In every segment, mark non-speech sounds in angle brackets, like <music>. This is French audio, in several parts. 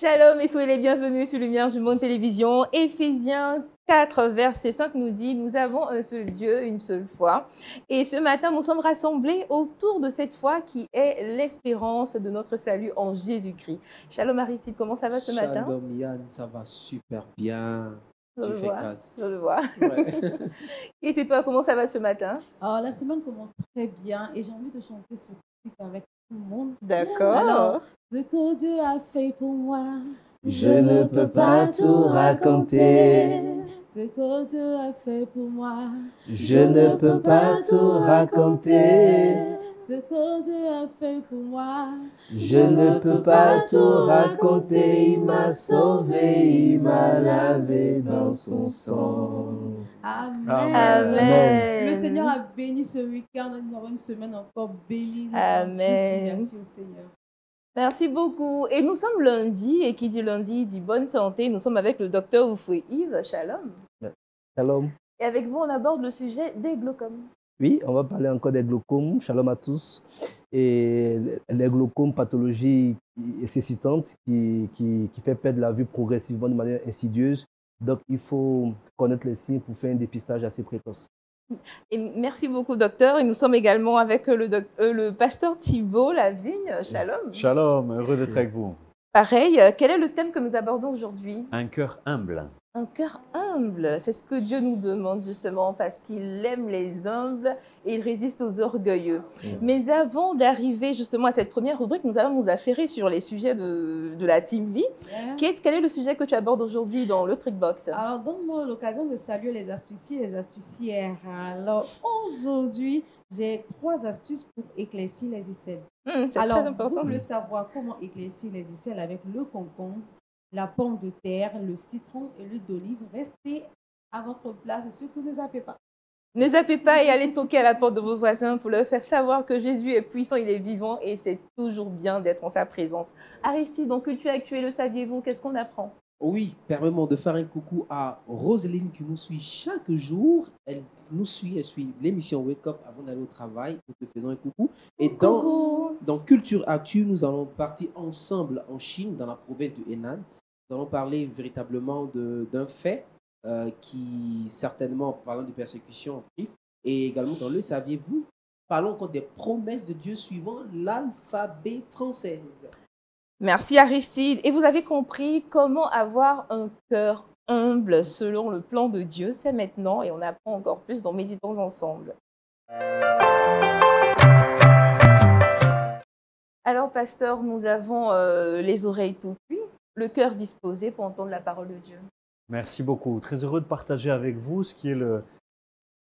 Shalom et soyez les bienvenus sur Lumière du Monde Télévision. Éphésiens 4, verset 5 nous dit, nous avons un seul Dieu, une seule foi. Et ce matin, nous sommes rassemblés autour de cette foi qui est l'espérance de notre salut en Jésus-Christ. Shalom Aristide, comment ça va ce matin? Shalom Yann, ça va super bien. Je Tu le fais vois, grâce. je le vois. Ouais. <laughs> Et toi, comment ça va ce matin? Alors, la semaine commence très bien et j'ai envie de chanter ce titre avec tout le monde. D'accord. Alors, ce que Dieu a fait pour moi, Je ne peux pas tout raconter. ce que Dieu a fait pour moi, Je ne peux pas tout raconter. ce que Dieu a fait pour moi. Je ne peux pas tout raconter. Il m'a sauvé, il m'a lavé dans son sang. Amen. Amen. Le Seigneur a béni ce week-end. Nous avons une semaine encore bénie. Amen. Merci au Seigneur. Merci beaucoup. Et nous sommes lundi, et qui dit lundi dit bonne santé. Nous sommes avec le docteur Oufoué Yves. Shalom. Shalom. Et avec vous, on aborde le sujet des glaucomes. Oui, on va parler encore des glaucomes. Shalom à tous. Et les glaucomes, pathologie nécessitante qui, qui, qui fait perdre la vue progressivement de manière insidieuse. Donc, il faut connaître les signes pour faire un dépistage assez précoce. Et merci beaucoup, docteur. Et nous sommes également avec le, doc- euh, le pasteur Thibault Lavigne. Shalom. Shalom, heureux d'être avec vous. Pareil, euh, quel est le thème que nous abordons aujourd'hui? Un cœur humble. Un cœur humble. C'est ce que Dieu nous demande justement parce qu'il aime les humbles et il résiste aux orgueilleux. Mais avant d'arriver justement à cette première rubrique, nous allons nous affairer sur les sujets de, de la Team Vie. Kate, quel est le sujet que tu abordes aujourd'hui dans le Trickbox? Alors, donne-moi l'occasion de saluer les astuciers et les astucières. Alors, aujourd'hui, j'ai trois astuces pour éclaircir les aisselles. C'est Alors, très important. vous voulez savoir comment éclaircir les aisselles avec le concombre, la pomme de terre, le citron et l'huile d'olive. Restez à votre place et surtout ne zappez pas. Ne zappez pas et allez toquer à la porte de vos voisins pour leur faire savoir que Jésus est puissant, il est vivant et c'est toujours bien d'être en sa présence. Aristide, dans Culture Actuelle, le saviez-vous? Qu'est-ce qu'on apprend? Oui, permets-moi de faire un coucou à Roselyne qui nous suit chaque jour. Elle nous suit, elle suit l'émission Wake Up avant d'aller au travail. Nous te faisons un coucou. Et dans, Coucou dans Culture Actu, nous allons partir ensemble en Chine, dans la province de Henan. Nous allons parler véritablement d'un fait euh, qui, certainement, parlant de persécution, arrive. et également dans le saviez-vous, parlons encore des promesses de Dieu suivant l'alphabet française. Merci Aristide. Et vous avez compris comment avoir un cœur humble selon le plan de Dieu. C'est maintenant et on apprend encore plus dans Méditons ensemble. Alors, pasteur, nous avons euh, les oreilles tout le cœur disposé pour entendre la parole de Dieu. Merci beaucoup. Très heureux de partager avec vous ce qui est le,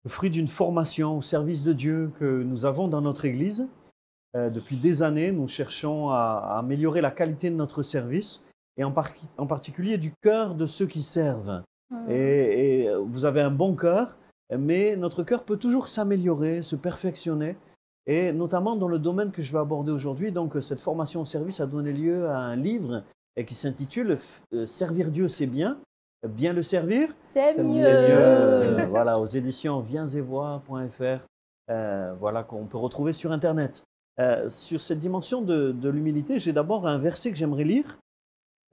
le fruit d'une formation au service de Dieu que nous avons dans notre Église. Euh, depuis des années, nous cherchons à, à améliorer la qualité de notre service et en, par- en particulier du cœur de ceux qui servent. Et, et, euh, vous avez un bon cœur, mais notre cœur peut toujours s'améliorer, se perfectionner. Et notamment dans le domaine que je vais aborder aujourd'hui, donc cette formation au service a donné lieu à un livre et qui s'intitule euh, Servir Dieu, c'est bien. Bien le servir, C'est mieux. Euh, voilà, aux éditions viensetvoix.fr, euh, voilà, qu'on peut retrouver sur Internet. Euh, sur cette dimension de, de l'humilité, j'ai d'abord un verset que j'aimerais lire.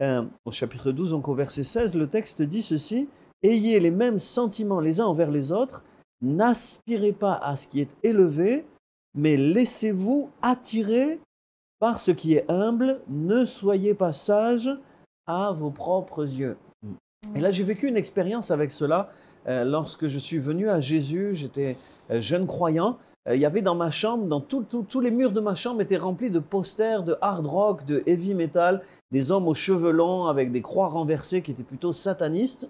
Euh, au chapitre 12, donc au verset 16, le texte dit ceci Ayez les mêmes sentiments les uns envers les autres, n'aspirez pas à ce qui est élevé, mais laissez-vous attirer par ce qui est humble, ne soyez pas sages à vos propres yeux. Et là, j'ai vécu une expérience avec cela. Euh, lorsque je suis venu à Jésus, j'étais euh, jeune croyant. Euh, il y avait dans ma chambre, dans tous les murs de ma chambre étaient remplis de posters de hard rock, de heavy metal, des hommes aux cheveux longs avec des croix renversées qui étaient plutôt satanistes.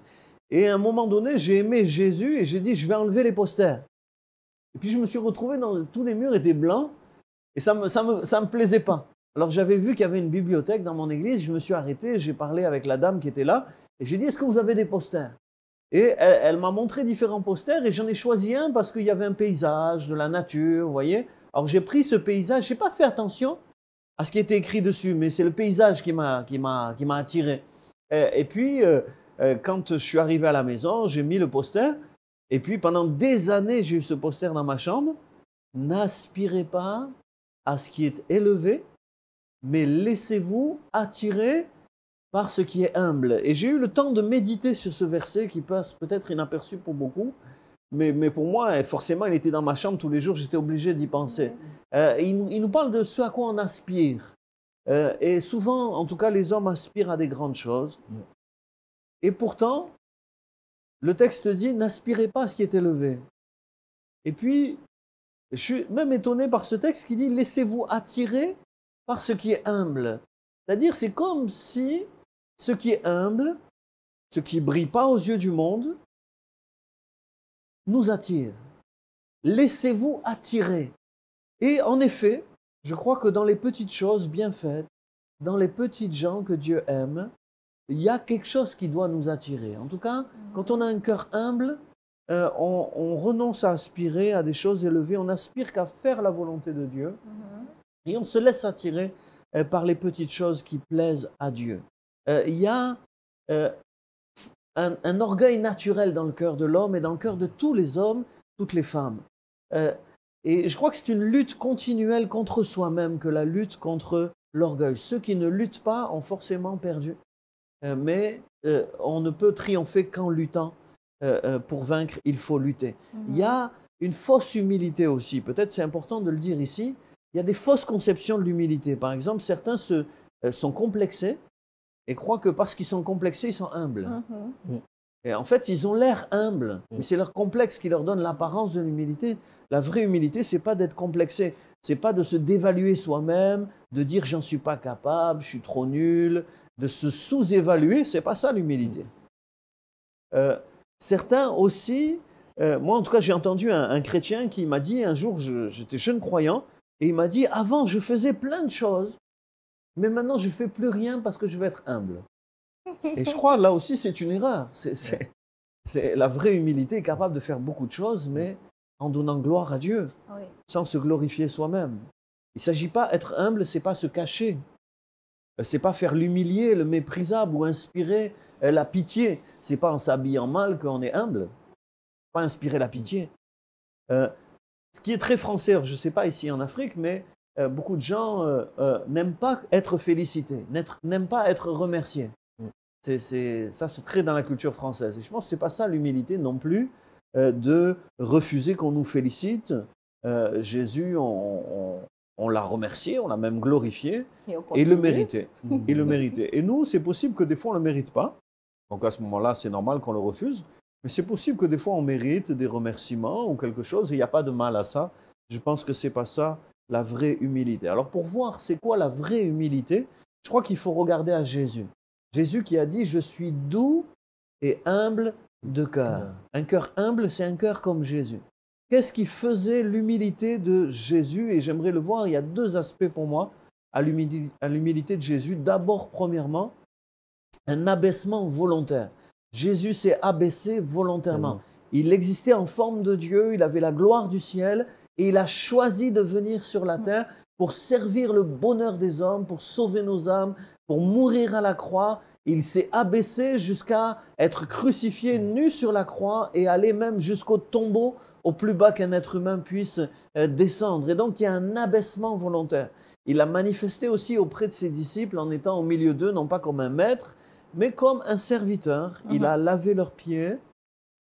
Et à un moment donné, j'ai aimé Jésus et j'ai dit, je vais enlever les posters. Et puis je me suis retrouvé dans tous les murs étaient blancs et ça me, ça me, ça me plaisait pas. Alors j'avais vu qu'il y avait une bibliothèque dans mon église, je me suis arrêté, j'ai parlé avec la dame qui était là et j'ai dit, est-ce que vous avez des posters? Et elle, m'a montré différents posters et j'en ai choisi un parce qu'il y avait un paysage, de la nature, vous voyez. Alors j'ai pris ce paysage, j'ai pas fait attention, à ce qui était écrit dessus, mais c'est le paysage qui m'a attiré. Et, et puis euh, euh, quand je suis arrivé à la maison, j'ai mis le poster. Et puis pendant des années, j'ai eu ce poster dans ma chambre. N'aspirez pas à ce qui est élevé, mais laissez-vous attirer par ce qui est humble. Et j'ai eu le temps de méditer sur ce verset qui passe peut-être inaperçu pour beaucoup, mais, mais pour moi, forcément, il était dans ma chambre tous les jours, j'étais obligé d'y penser. Euh, il, nous- il nous parle de ce à quoi on aspire. Euh, et souvent, en tout cas, les hommes aspirent à des grandes choses. Et pourtant, le texte dit, n'aspirez pas à ce qui est élevé. Et puis, je suis même étonné par ce texte qui dit, laissez-vous attirer par ce qui est humble. C'est-à-dire, c'est comme si ce qui est humble, ce qui brille pas aux yeux du monde, nous attire. Laissez-vous attirer. Et en effet, je crois que dans les petites choses bien faites, dans les petites gens que Dieu aime, il y a quelque chose qui doit nous attirer. En tout cas, quand on a un cœur humble, euh, on, on renonce à aspirer à des choses élevées, on n'aspire qu'à faire la volonté de Dieu et on se laisse attirer euh, par les petites choses qui plaisent à Dieu. Euh, Il y a un, un orgueil naturel dans le cœur de l'homme et dans le cœur de tous les hommes, toutes les femmes. Et je crois que c'est une lutte continuelle contre soi-même que la lutte contre l'orgueil. Ceux qui ne luttent pas ont forcément perdu. Mais on ne peut triompher qu'en luttant. Euh, euh, pour vaincre, il faut lutter. Il y a une fausse humilité aussi. Peut-être c'est important de le dire ici. Il y a des fausses conceptions de l'humilité. Par exemple, certains se, euh, sont complexés et croient que parce qu'ils sont complexés, ils sont humbles. Mhm. Et en fait, ils ont l'air humbles, mais c'est leur complexe qui leur donne l'apparence de l'humilité. La vraie humilité, c'est pas d'être complexé, c'est pas de se dévaluer soi-même, de dire j'en suis pas capable, je suis trop nul, de se sous-évaluer, c'est pas ça l'humilité. Euh, certains aussi, euh, moi en tout cas, j'ai entendu un, un chrétien qui m'a dit un jour, je- j'étais jeune croyant, et il m'a dit avant je faisais plein de choses, mais maintenant je fais plus rien parce que je veux être humble. <laughs> Et je crois là aussi c'est une erreur. C'est, c'est- c'est- la vraie humilité est capable de faire beaucoup de choses, mais en donnant gloire à Dieu, Oui. sans se glorifier soi-même. Il ne s'agit pas être humble, c'est pas se cacher. Euh, C'est pas faire l'humilié, le méprisable ou inspirer euh, la pitié. C'est pas en s'habillant mal qu'on est humble. Pas inspirer la pitié. Euh, ce qui est très français, je ne sais pas ici en Afrique, mais euh, beaucoup de gens euh, n'aiment pas être félicités, n'aiment pas être remerciés. C'est, c'est- ça, c'est très dans la culture française. Et je pense que ce n'est pas ça l'humilité non plus, de refuser qu'on nous félicite. Jésus, on, on- on l'a remercié, on l'a même glorifié, Et, et le méritait. <laughs> Il le méritait. Et nous, c'est possible que des fois, on ne le mérite pas. Donc à ce moment-là, c'est normal qu'on le refuse. Mais c'est possible que des fois, on mérite des remerciements ou quelque chose, et il n'y a pas de mal à ça. Je pense que ce n'est pas ça la vraie humilité. Alors pour voir c'est quoi la vraie humilité, je crois qu'il faut regarder à Jésus. Jésus qui a dit, je suis doux et humble de cœur. Un cœur humble, c'est un cœur comme Jésus. Qu'est-ce qui faisait l'humilité de Jésus? Et j'aimerais le voir, il y a deux aspects pour moi à l'humilité de Jésus. D'abord, premièrement, un abaissement volontaire. Jésus s'est abaissé volontairement. Il existait en forme de Dieu, il avait la gloire du ciel et il a choisi de venir sur la terre pour servir le bonheur des hommes, pour sauver nos âmes, pour mourir à la croix. Il s'est abaissé jusqu'à être crucifié nu sur la croix et aller même jusqu'au tombeau au plus bas qu'un être humain puisse euh, descendre. Et donc il y a un abaissement volontaire. Il a manifesté aussi auprès de ses disciples en étant au milieu d'eux, non pas comme un maître, mais comme un serviteur. Il a lavé leurs pieds,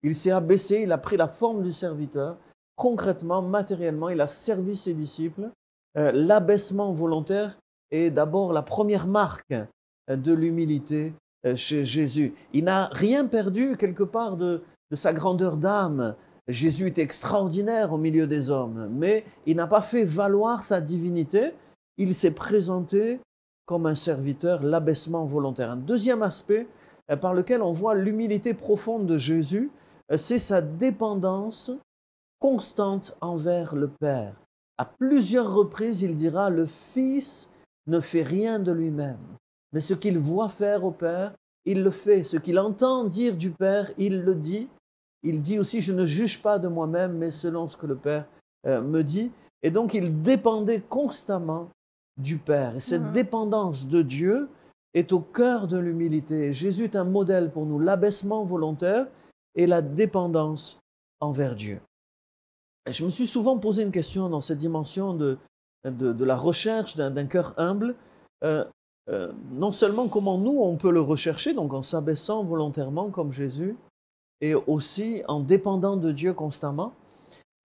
il s'est abaissé, il a pris la forme du serviteur. Concrètement, matériellement, il a servi ses disciples. Euh, L'abaissement volontaire est d'abord la première marque euh, de l'humilité euh, chez Jésus. Il n'a rien perdu quelque part de, de sa grandeur d'âme. Jésus est extraordinaire au milieu des hommes, mais il n'a pas fait valoir sa divinité. Il s'est présenté comme un serviteur, l'abaissement volontaire. Un deuxième aspect euh, par lequel on voit l'humilité profonde de Jésus, euh, c'est sa dépendance constante envers le Père. À plusieurs reprises, il dira, le Fils ne fait rien de lui-même, mais ce qu'il voit faire au Père, il le fait. Ce qu'il entend dire du Père, il le dit. Il dit aussi, je ne juge pas de moi-même, mais selon ce que le Père euh, me dit. Et donc, il dépendait constamment du Père. Et cette Mhm. dépendance de Dieu est au cœur de l'humilité. Jésus est un modèle pour nous, l'abaissement volontaire et la dépendance envers Dieu. Et je me suis souvent posé une question dans cette dimension de, de, de la recherche d'un d'un cœur humble. Euh, euh, non seulement comment nous, on peut le rechercher, donc en s'abaissant volontairement comme Jésus, et aussi en dépendant de Dieu constamment,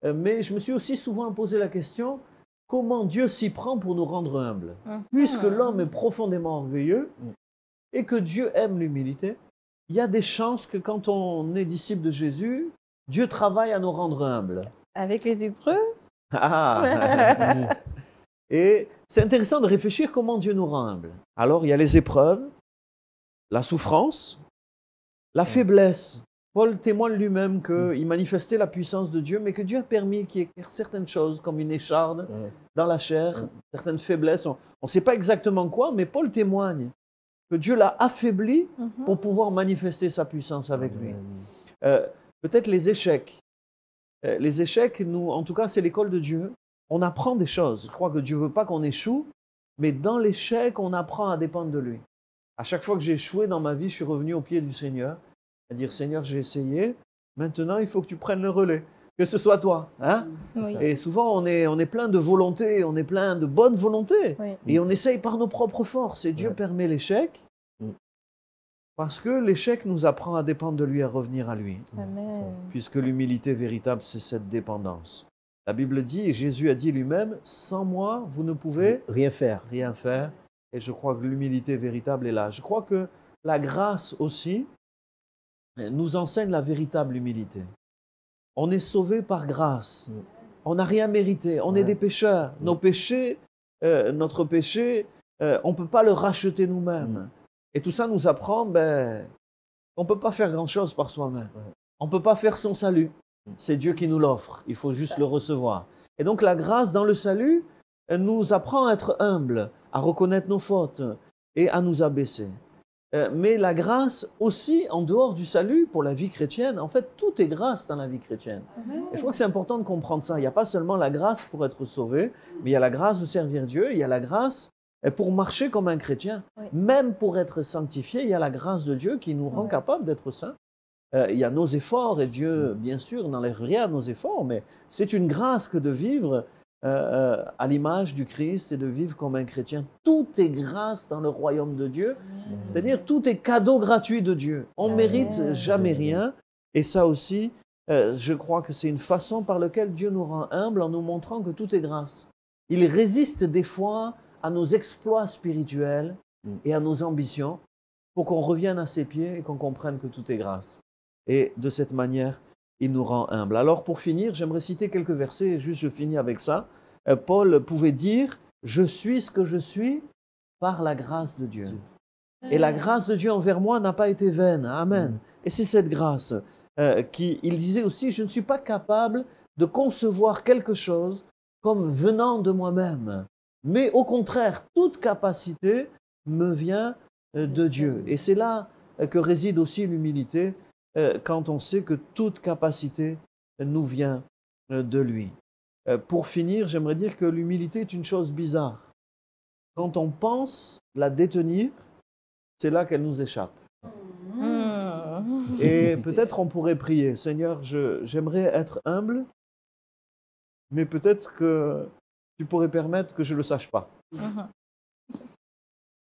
euh, mais je me suis aussi souvent posé la question, comment Dieu s'y prend pour nous rendre humbles Mhm. Puisque l'homme est profondément orgueilleux Mhm. et que Dieu aime l'humilité, il y a des chances que quand on est disciple de Jésus, Dieu travaille à nous rendre humbles. Avec les épreuves Ah. <laughs> Et c'est intéressant de réfléchir comment Dieu nous rend humbles. Alors, il y a les épreuves, la souffrance, la faiblesse. Paul témoigne lui-même qu'il manifestait la puissance de Dieu, mais que Dieu a permis qu'il y ait certaines choses, comme une écharde Ouais. dans la chair, certaines faiblesses. On ne sait pas exactement quoi, mais Paul témoigne que Dieu l'a affaibli Mhm. pour pouvoir manifester sa puissance avec lui. Euh, Peut-être les échecs. Euh, les échecs, nous, en tout cas, c'est l'école de Dieu. On apprend des choses. Je crois que Dieu veut pas qu'on échoue, mais dans l'échec, on apprend à dépendre de lui. À chaque fois que j'ai échoué dans ma vie, je suis revenu au pied du Seigneur, à dire Seigneur, j'ai essayé. Maintenant, il faut que tu prennes le relais. Que ce soit toi. Hein Oui. Et souvent, on est, on est plein de volonté, on est plein de bonne volonté. Oui. Et on essaye par nos propres forces. Et Dieu Ouais. permet l'échec. Mm. Parce que l'échec nous apprend à dépendre de lui, à revenir à lui. Amen. Puisque l'humilité véritable, c'est cette dépendance. La Bible dit, et Jésus a dit lui-même, sans moi, vous ne pouvez Rien faire. rien faire. Et je crois que l'humilité véritable est là. Je crois que la grâce aussi nous enseigne la véritable humilité. On est sauvé par grâce. Mm. On n'a rien mérité. On est des pécheurs. Nos péchés, euh, notre péché, euh, on ne peut pas le racheter nous-mêmes. Mm. Et tout ça nous apprend ben, qu'on ne peut pas faire grand-chose par soi-même. Ouais. On ne peut pas faire son salut. C'est Dieu qui nous l'offre. Il faut juste le recevoir. Et donc la grâce dans le salut elle nous apprend à être humbles, à reconnaître nos fautes et à nous abaisser. Euh, Mais la grâce aussi, en dehors du salut, pour la vie chrétienne, en fait, tout est grâce dans la vie chrétienne. Et je crois que c'est important de comprendre ça. Il n'y a pas seulement la grâce pour être sauvé, mais il y a la grâce de servir Dieu, il y a la grâce euh, pour marcher comme un chrétien. Oui. Même pour être sanctifié, il y a la grâce de Dieu qui nous rend capables d'être saints. Euh, il y a nos efforts, et Dieu, bien sûr, n'enlève rien à nos efforts, mais c'est une grâce que de vivre euh, euh, à l'image du Christ et de vivre comme un chrétien. Tout est grâce dans le royaume de Dieu. C'est-à-dire tout est cadeau gratuit de Dieu. On mérite jamais rien. Et ça aussi, euh, je crois que c'est une façon par laquelle Dieu nous rend humbles en nous montrant que tout est grâce. Il résiste des fois à nos exploits spirituels Mm. et à nos ambitions pour qu'on revienne à ses pieds et qu'on comprenne que tout est grâce. Et de cette manière, il nous rend humbles. Alors pour finir, j'aimerais citer quelques versets, et juste je finis avec ça. Euh, Paul pouvait dire, je suis ce que je suis par la grâce de Dieu. Et la grâce de Dieu envers moi n'a pas été vaine. Amen. Et c'est cette grâce euh, qui, il disait aussi, je ne suis pas capable de concevoir quelque chose comme venant de moi-même. Mais au contraire, toute capacité me vient euh, de Dieu. Et c'est là euh, que réside aussi l'humilité, quand on sait que toute capacité nous vient euh, de lui. Euh, Pour finir, j'aimerais dire que l'humilité est une chose bizarre. Quand on pense la détenir, c'est là qu'elle nous échappe. Hmm. Et <laughs> peut-être on pourrait prier, Seigneur, j'aimerais être humble, mais peut-être que tu pourrais permettre que je ne le sache pas, Mhm.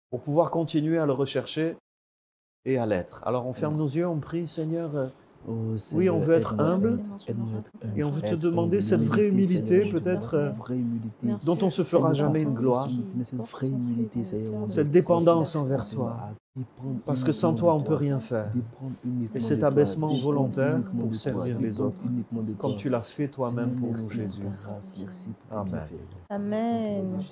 pour pouvoir continuer à le rechercher et à l'être. Alors on ferme nos yeux, on prie, Seigneur, euh, Oui, Seigneur, on veut être humble. Et on veut te demander cette vraie humilité, peut-être, euh, vraie humilité. Merci. dont on se fera jamais une gloire. cette dépendance envers toi. Parce que sans toi, on ne peut rien faire. Et cet abaissement volontaire pour servir les autres, Comme tu l'as fait toi-même pour nous, Jésus. Amen. Amen.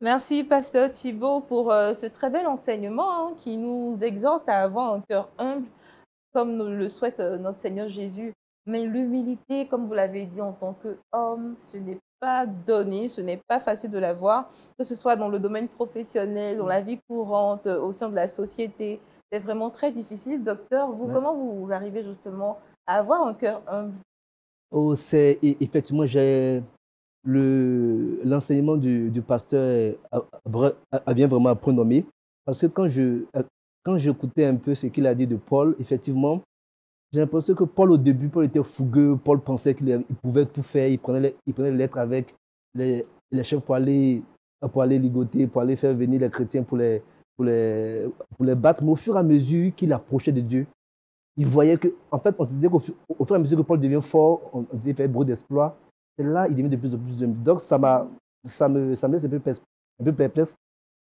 Merci, Pasteur Thibault, pour euh, ce très bel enseignement hein, qui nous exhorte à avoir un cœur humble, comme nous le souhaite euh, notre Seigneur Jésus. Mais l'humilité, comme vous l'avez dit, en tant qu'homme, ce n'est pas donné, ce n'est pas facile de l'avoir, que ce soit dans le domaine professionnel, dans la vie courante, euh, au sein de la société. C'est vraiment très difficile. Docteur, vous, Ouais. comment vous arrivez justement à avoir un cœur humble? Oh, c'est effectivement, j'ai le- l'enseignement du, du pasteur a bien vraiment à pronommer. Parce que quand je quand j'écoutais un peu ce qu'il a dit de Paul, effectivement, j'ai l'impression que Paul, au début, Paul était fougueux. Paul pensait qu'il il pouvait tout faire. Il prenait les, lettres avec les, chefs pour aller, pour aller ligoter, pour aller faire venir les chrétiens pour les, pour les, pour les battre. Mais au fur et à mesure qu'il approchait de Dieu, il voyait que, en fait, on se disait qu'au fu- au fur et à mesure que Paul devient fort, on, on disait qu'il fait beaucoup d'exploits. Et là, il devient de plus en plus humble. Donc, ça, ça, me, ça me laisse un peu, un peu perplexe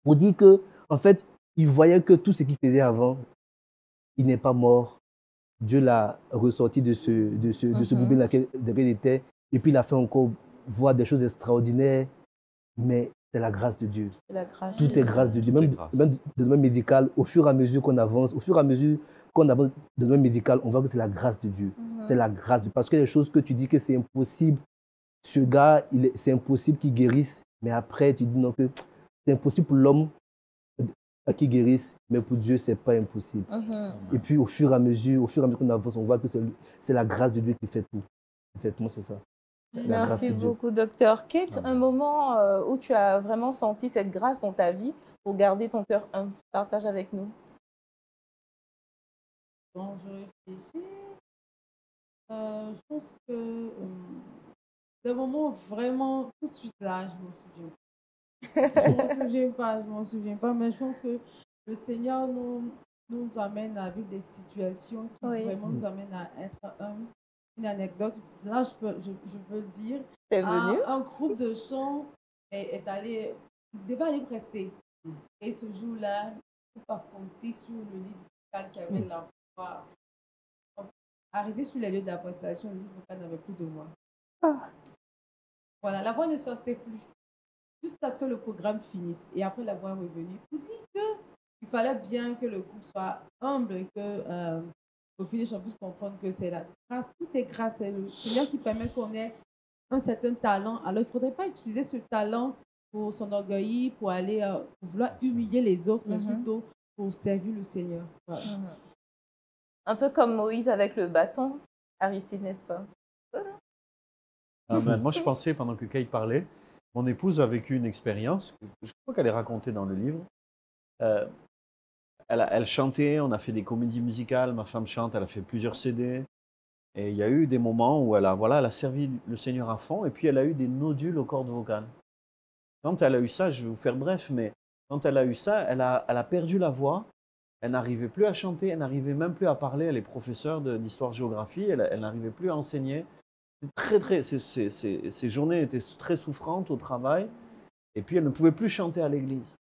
pour dire que, en fait, il voyait que tout ce qu'il faisait avant, il n'est pas mort. Dieu l'a ressorti de ce, de ce, de ce Mhm. boubin dans lequel dans il était. Et puis, il a fait encore voir des choses extraordinaires. Mais c'est la grâce de Dieu. La grâce. Tout est grâce de Dieu. Tout Même, grâce. même de domaine médical, au fur et à mesure qu'on avance, au fur et à mesure qu'on avance de domaine médical, on voit que c'est la grâce de Dieu. Mhm. C'est la grâce de Dieu. Parce que les choses que tu dis que c'est impossible, ce gars, c'est impossible qu'il guérisse. Mais après, tu dis non, que c'est impossible pour l'homme euh, qu'il guérisse, mais pour Dieu, c'est pas impossible. Mhm. Et puis, au fur et à mesure, au fur et à mesure qu'on avance, on voit que c'est la grâce de Dieu qui fait tout. Effectivement, c'est ça. La Merci beaucoup, docteur. Kate, un moment euh, où tu as vraiment senti cette grâce dans ta vie pour garder ton cœur humble. Partage avec nous. Quand je réfléchis, euh, je pense que euh, des moments vraiment tout de suite là, je m'en souviens. Je m'en <laughs> souviens pas, je m'en souviens pas, mais je pense que le Seigneur nous, nous amène à vivre des situations qui Oui. vraiment nous amènent à être humbles. Une anecdote, là je peux, je, je peux dire, un, un groupe de chants est, est allé, devait aller prester. Et ce jour-là, il ne faut pas compter sur le lit vocal qui avait la voix. Arrivé sur les lieux de la prestation, le lit vocal n'avait plus de voix. Voilà, la voix ne sortait plus. Jusqu'à ce que le programme finisse. Et après, la voix est revenue. Pour dire qu'il fallait bien que le groupe soit humble et que euh, au finish, on puisse comprendre que c'est la grâce. Tout est grâce. C'est le Seigneur qui permet qu'on ait un certain talent. Alors, il ne faudrait pas utiliser ce talent pour s'enorgueillir, pour aller euh, pour vouloir humilier les autres, mais Mhm. plutôt pour servir le Seigneur. Voilà. Mhm. Un peu comme Moïse avec le bâton. Aristide, n'est-ce pas? Moi, je pensais, pendant que Kate parlait, mon épouse a vécu une expérience, je crois qu'elle est racontée dans le livre. Euh, elle, chantait, on a fait des comédies musicales, ma femme chante, elle a fait plusieurs CD. Et il y a eu des moments où elle a, voilà, elle a servi le Seigneur à fond, et puis elle a eu des nodules aux cordes vocales. Quand elle a eu ça, je vais vous faire bref, mais quand elle a eu ça, elle a, perdu la voix, elle n'arrivait plus à chanter, elle n'arrivait même plus à parler, elle est professeure d'histoire-géographie, elle n'arrivait plus à enseigner très, très, ces, ces- ces- journées étaient très souffrantes au travail. Et puis, elle ne pouvait plus chanter à l'église.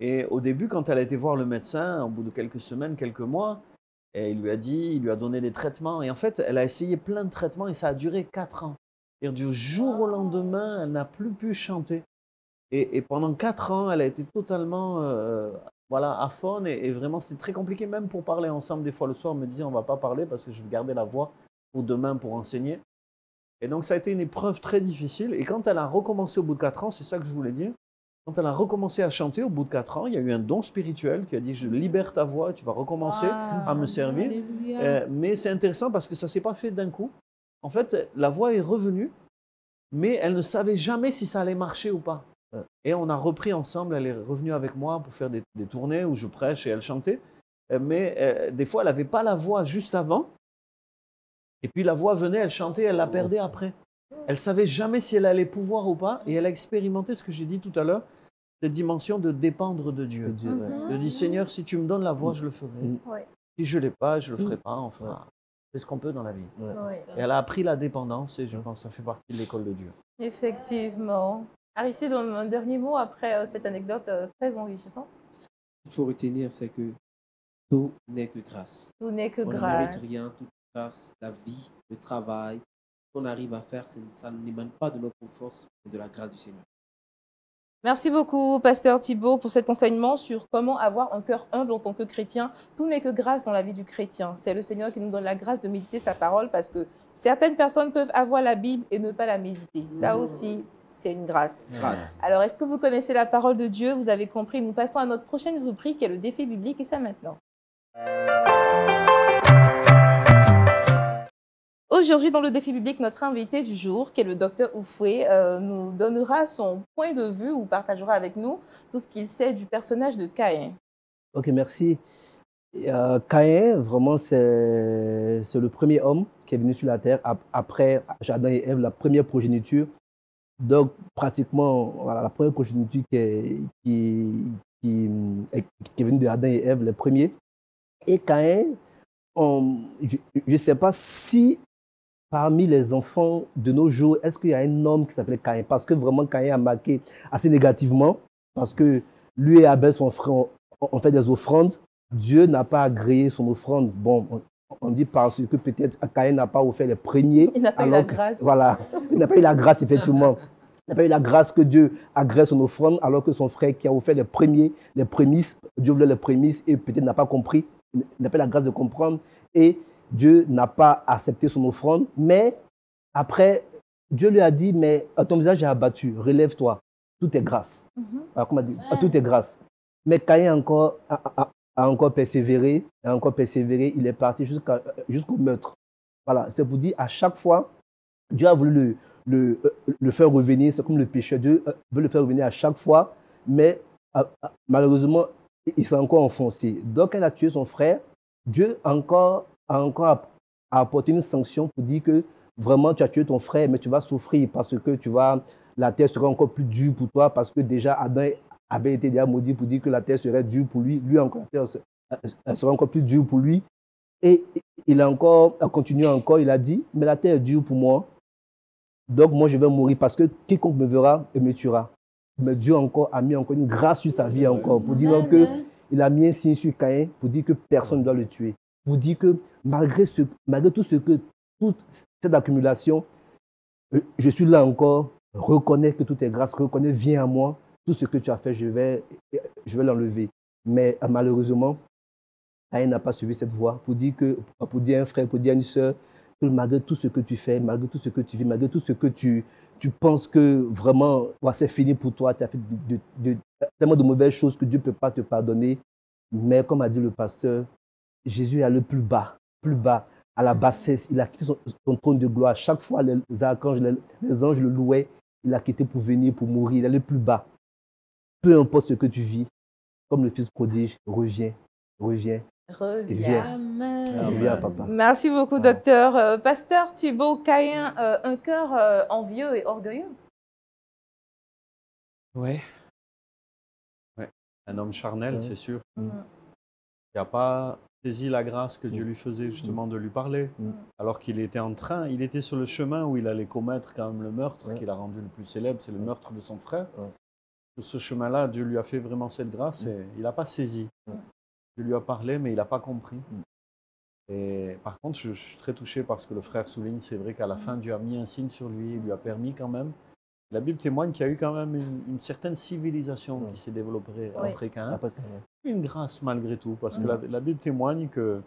Et au début, quand elle a été voir le médecin, au bout de quelques semaines, quelques mois, et il lui a dit, il lui a donné des traitements. Et en fait, elle a essayé plein de traitements et ça a duré quatre ans. Et du jour au lendemain, elle n'a plus pu chanter. Et, et pendant quatre ans, elle a été totalement euh, voilà, aphone. Et, et vraiment, c'était très compliqué, même pour parler ensemble. Des fois, le soir, on me disait, on va pas parler parce que je vais garder la voix pour demain pour enseigner. Et donc, ça a été une épreuve très difficile. Et quand elle a recommencé au bout de 4 ans, c'est ça que je voulais dire, quand elle a recommencé à chanter au bout de 4 ans, il y a eu un don spirituel qui a dit, je libère ta voix, tu vas recommencer Ah, à me servir. Alléluia. Euh, mais c'est intéressant parce que ça ne s'est pas fait d'un coup. En fait, la voix est revenue, mais elle ne savait jamais si ça allait marcher ou pas. Ouais. Et on a repris ensemble, elle est revenue avec moi pour faire des, des tournées où je prêche et elle chantait. Euh, Mais euh, des fois, elle n'avait pas la voix juste avant. Et puis la voix venait, elle chantait, elle la perdait après. Elle savait jamais si elle allait pouvoir ou pas. Et elle a expérimenté ce que j'ai dit tout à l'heure, cette dimension de dépendre de Dieu. De Dieu, ouais. Mhm. De dire, Seigneur, si tu me donnes la voix, je le ferai. Mm. Ouais. Si je ne l'ai pas, je ne le ferai pas. On fera. C'est ce qu'on peut dans la vie. Ouais. Ouais. Et elle a appris la dépendance et je pense que ça fait partie de l'école de Dieu. Effectivement. Aristide, un dernier mot après euh, cette anecdote euh, très enrichissante? qu'il faut retenir, c'est que tout n'est que grâce. Tout n'est que On ne grâce. mérite rien, tout grâce, la vie, le travail, qu'on arrive à faire, ça n'émane pas de notre force, mais de la grâce du Seigneur. Merci beaucoup, Pasteur Thibault, pour cet enseignement sur comment avoir un cœur humble en tant que chrétien. Tout n'est que grâce dans la vie du chrétien. C'est le Seigneur qui nous donne la grâce de méditer sa parole parce que certaines personnes peuvent avoir la Bible et ne pas la méditer. Ça aussi, c'est une grâce. Grâce. Alors, est-ce que vous connaissez la parole de Dieu? Vous avez compris. Nous passons à notre prochaine rubrique qui est le défi biblique et ça maintenant. Aujourd'hui, dans le défi biblique, notre invité du jour, qui est le docteur Oufoué, euh, nous donnera son point de vue ou partagera avec nous tout ce qu'il sait du personnage de Caïn. Ok, merci. Euh, Caïn, vraiment, c'est le premier homme qui est venu sur la terre ap- après Adam et Ève, la première progéniture. Donc, pratiquement, la première progéniture qui est, venue de Adam et Ève, les premiers. Et Caïn, je ne sais pas si parmi les enfants de nos jours, est-ce qu'il y a un homme qui s'appelle Caïn? Parce que vraiment, Caïn a marqué assez négativement, parce que lui et Abel, son frère, ont, fait des offrandes. Dieu n'a pas agréé son offrande. Bon, on, dit parce que peut-être Caïn n'a pas offert les premiers. Il n'a pas eu la que- grâce. Voilà, il n'a pas eu la grâce, effectivement. Il n'a pas eu la grâce que Dieu agrée son offrande, alors que son frère qui a offert les premiers, les prémices, Dieu voulait les prémices et peut-être n'a pas compris, il n'a pas eu la grâce de comprendre et Dieu n'a pas accepté son offrande. Mais après, Dieu lui a dit, mais euh, ton visage est abattu, relève-toi, tout est grâce. Mhm. Alors, tout est grâce. Mais Caïn a encore, a, a- a encore persévéré, a encore persévéré, il est parti jusqu'à- jusqu'au meurtre. Voilà, c'est pour dire, à chaque fois, Dieu a voulu le, le, euh, le faire revenir, c'est comme le péché, Dieu euh, veut le faire revenir à chaque fois, mais euh, euh, malheureusement, il- s'est encore enfoncé. Donc, il a tué son frère, Dieu encore, a encore apporté une sanction pour dire que vraiment, tu as tué ton frère, mais tu vas souffrir parce que tu vas, la terre sera encore plus dure pour toi, parce que déjà Adam avait été déjà maudit pour dire que la terre serait dure pour lui. Lui encore, la terre elle sera encore plus dure pour lui. Et il a encore, a continué encore, il a dit, mais la terre est dure pour moi. Donc moi, je vais mourir parce que quiconque me verra et me tuera. Mais Dieu encore a mis encore une grâce sur sa vie encore pour dire que il a mis un signe sur Caïn pour dire que personne ne doit le tuer. Pour dire que malgré, malgré tout ce que, toute cette accumulation, euh, je suis là encore, reconnais que tout est grâce, reconnais, viens à moi, tout ce que tu as fait, je vais, je vais l'enlever. Mais euh, malheureusement, Caïn n'a pas suivi cette voie pour dire, que, pour dire à un frère, pour dire à une soeur, que malgré tout ce que tu fais, malgré tout ce que tu vis, malgré tout ce que tu, tu penses que vraiment ouais, c'est fini pour toi, tu as fait de- tellement de mauvaises choses que Dieu ne peut pas te pardonner. Mais comme a dit le pasteur, Jésus est allé plus bas, plus bas, à la bassesse. Il a quitté son, son trône de gloire. Chaque fois, les, archanges, les, les anges le louaient. Il a quitté pour venir, pour mourir. Il est allé plus bas. Peu importe ce que tu vis, comme le Fils prodige, reviens, reviens, Reviens. Amen. reviens, papa. Merci beaucoup, Voilà. docteur. Euh, Pasteur Thibaut Caïn, euh, un cœur euh, envieux et orgueilleux. Ouais. Ouais. Un homme charnel, Ouais. c'est sûr. Mm. Il n'a pas saisi la grâce que Dieu lui faisait justement de lui parler. Mm. Alors qu'il était en train, il était sur le chemin où il allait commettre quand même le meurtre qu'il a rendu le plus célèbre, c'est le meurtre de son frère. Sur ce chemin-là, Dieu lui a fait vraiment cette grâce Mm. et il n'a pas saisi. Dieu lui a parlé, mais il n'a pas compris. Mm. Et par contre, je, je suis très touché parce que le frère souligne, c'est vrai qu'à la fin, Dieu a mis un signe sur lui, il lui a permis quand même. La Bible témoigne qu'il y a eu quand même une, une certaine civilisation qui s'est développée Oui. après Caïn. Une grâce malgré tout, parce que Mm. la, la Bible témoigne que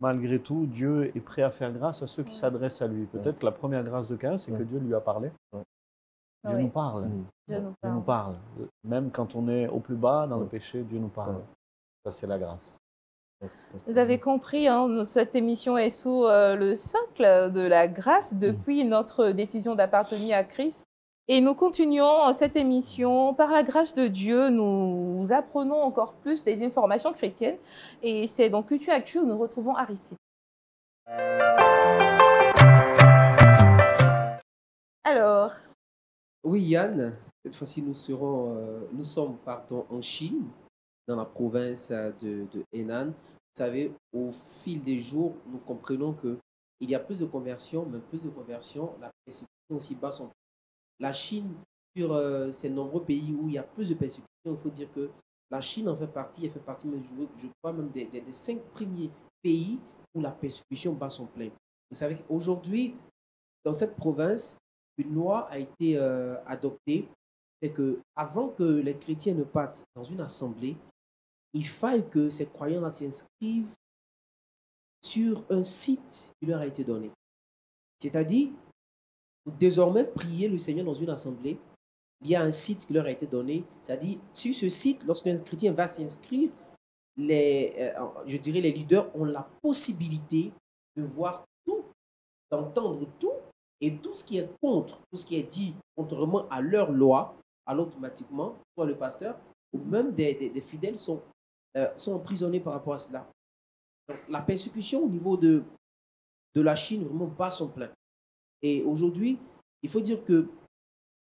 malgré tout, Dieu est prêt à faire grâce à ceux qui Ouais. s'adressent à lui. Peut-être que la première grâce de Caïn, c'est que. Dieu lui a parlé. Dieu Oui. nous parle. Mm. Dieu nous Dieu nous parle. Même quand on est au plus bas dans le péché, Dieu nous parle. Ça, c'est la grâce. Merci. Vous avez compris, hein, cette émission est sous euh, le socle de la grâce depuis notre décision d'appartenir à Christ. Et nous continuons cette émission. Par la grâce de Dieu, nous apprenons encore plus des informations chrétiennes. Et c'est dans Culture Actu où nous retrouvons Aristide. Alors, Oui, Yann, cette fois-ci, nous, euh, nous sommes pardon, en Chine, dans la province de, de Henan. Vous savez, au fil des jours, nous comprenons que il y a plus de conversions, mais plus de conversions, la persécution aussi bat son La Chine, sur euh, ces nombreux pays où il y a plus de persécutions, il faut dire que la Chine en fait partie, elle fait partie, je, crois même des, cinq premiers pays où la persécution bat son plein. Vous savez qu'aujourd'hui, dans cette province, une loi a été euh, adoptée, c'est que avant que les chrétiens ne partent dans une assemblée, il faille que ces croyants-là s'inscrivent sur un site qui leur a été donné. C'est-à-dire, désormais prier le Seigneur dans une assemblée, il y a un site qui leur a été donné. C'est-à-dire, sur ce site, lorsqu'un chrétien va s'inscrire, les, euh, je dirais les leaders ont la possibilité de voir tout d'entendre tout et tout ce qui est contre, tout ce qui est dit contrairement à leur loi, alors automatiquement, soit le pasteur ou même des, fidèles sont, euh, sont emprisonnés par rapport à cela. La persécution au niveau de, de la Chine vraiment bat son plein. Et aujourd'hui, il faut dire que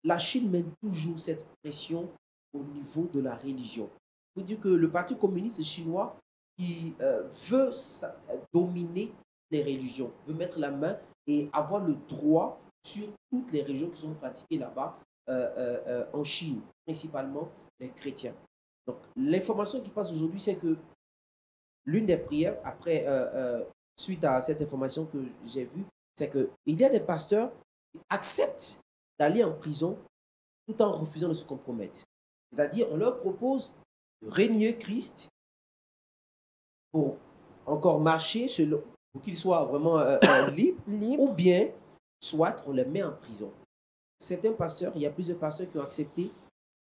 la Chine met toujours cette pression au niveau de la religion. Il faut dire que le Parti communiste chinois qui euh, veut dominer les religions, veut mettre la main et avoir le droit sur toutes les religions qui sont pratiquées là-bas euh, euh, en Chine, principalement les chrétiens. Donc l'information qui passe aujourd'hui, c'est que l'une des prières, après, suite à cette information que j'ai vue, c'est qu'il y a des pasteurs qui acceptent d'aller en prison tout en refusant de se compromettre. C'est-à-dire, on leur propose de régner Christ pour encore marcher selon, pour qu'ils soient vraiment euh, euh, <coughs> libres, Libre. ou bien, soit on les met en prison. Certains pasteurs, il y a plusieurs pasteurs qui ont accepté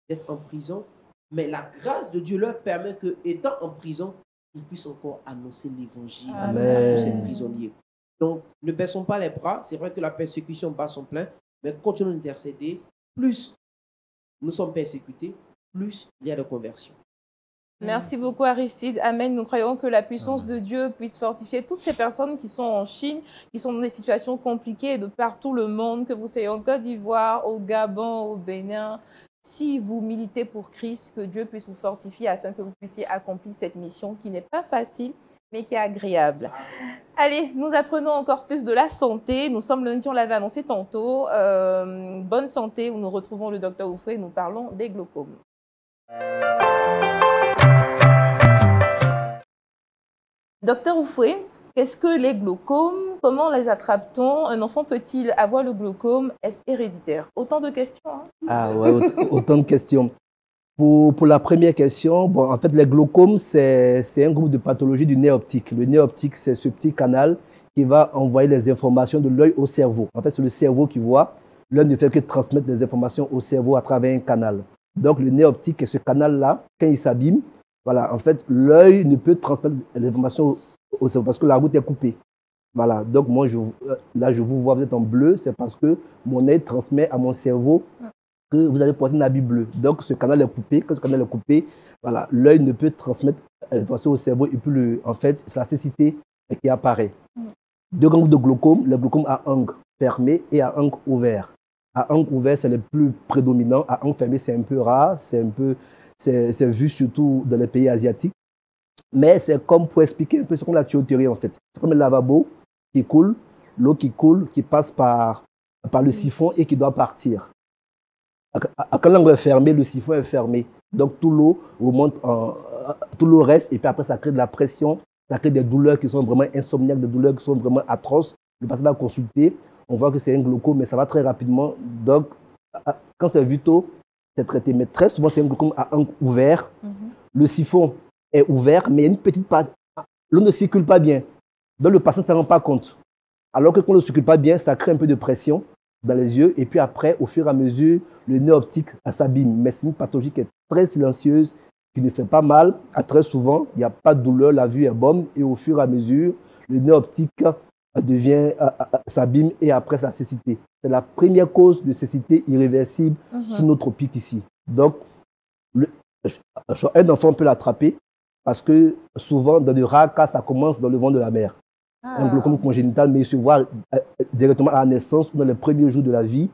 d'être en prison, mais la grâce de Dieu leur permet que, étant en prison, ils puissent encore annoncer l'évangile à tous ces prisonniers. Donc, ne baissons pas les bras. C'est vrai que la persécution bat son plein, mais continuons d'intercéder. Plus nous sommes persécutés, plus il y a de conversion. Merci beaucoup Aristide. Amen. Nous croyons que la puissance de Dieu puisse fortifier toutes ces personnes qui sont en Chine, qui sont dans des situations compliquées de partout le monde, que vous soyez en Côte d'Ivoire, au Gabon, au Bénin. Si vous militez pour Christ, que Dieu puisse vous fortifier afin que vous puissiez accomplir cette mission qui n'est pas facile, mais qui est agréable. Allez, nous apprenons encore plus de la santé. Nous sommes lundi, on l'avait annoncé tantôt. Euh, bonne santé, où nous retrouvons le docteur Oufoué et nous parlons des glaucomes. Docteur Oufoué, qu'est-ce que les glaucomes? Comment les attrape-t-on? Un enfant peut-il avoir le glaucome? Est-ce héréditaire? Autant de questions. hein. Ah autant de questions. Pour, pour la première question, bon, en fait, les glaucomes, c'est un groupe de pathologies du nerf optique. Le nerf optique, c'est ce petit canal qui va envoyer les informations de l'œil au cerveau. En fait, c'est le cerveau qui voit. L'œil ne fait que transmettre les informations au cerveau à travers un canal. Donc, le nerf optique est ce canal-là, quand il s'abîme, voilà, en fait, l'œil ne peut transmettre les informations au cerveau parce que la route est coupée. Voilà, donc moi, je, euh, là, je vous vois, vous êtes en bleu, c'est parce que mon œil transmet à mon cerveau que vous avez porté un habit bleu. Donc, ce canal est coupé. Quand ce canal est coupé, voilà, l'œil ne peut transmettre l'information au cerveau et puis, le, en fait, c'est la cécité qui apparaît. Deux gangs de glaucome, le glaucome à angle fermé et à angle ouvert. À angle ouvert, c'est le plus prédominant. À angle fermé, c'est un peu rare. C'est un peu, c'est c'est vu surtout dans les pays asiatiques. Mais c'est comme pour expliquer un peu, c'est comme la tuyauterie en fait. C'est comme le lavabo qui coule, l'eau qui coule, qui passe par, par le siphon et qui doit partir. Quand l'angle est fermé, le siphon est fermé. Donc tout l'eau remonte, en- tout l'eau reste et puis après ça crée de la pression, ça crée des douleurs qui sont vraiment insomniaques, des douleurs qui sont vraiment atroces. Le patient va consulter, on voit que c'est un glaucome, mais ça va très rapidement. Donc quand c'est vu tôt, c'est traité. Mais très souvent c'est un glaucome à angle ouvert. Le siphon est ouvert, mais il y a une petite partie. L'eau ne circule pas bien. Donc le patient ne s'en rend pas compte. Alors que quand l'eau ne circule pas bien, ça crée un peu de pression dans les yeux. Et puis après, au fur et à mesure, le nez optique euh, s'abîme. Mais c'est une pathologie qui est très silencieuse, qui ne fait pas mal. À très souvent, il n'y a pas de douleur, la vue est bonne. Et au fur et à mesure, le nez optique euh, devient, euh, euh, s'abîme et après sa cécité. C'est la première cause de cécité irréversible sous nos tropiques ici. Donc, le- un enfant peut l'attraper parce que souvent, dans le rare cas, ça commence dans le vent de la mer un glaucome congénital, mais se voit euh, directement à la naissance ou dans les premiers jours de la vie.